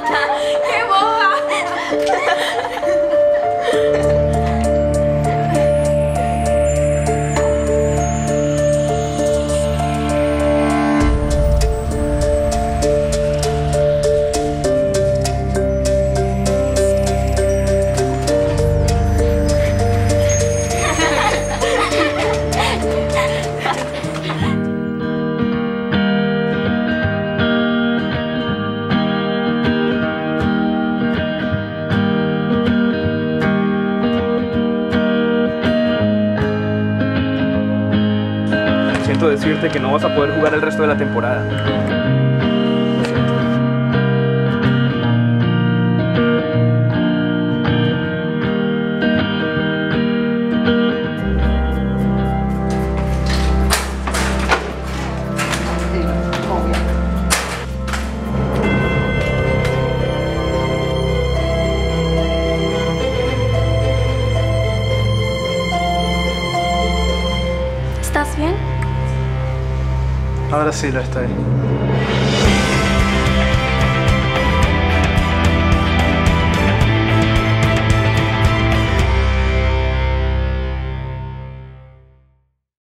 他。decirte que no vas a poder jugar el resto de la temporada. Siento. ¿Estás bien? Ahora sí lo estoy.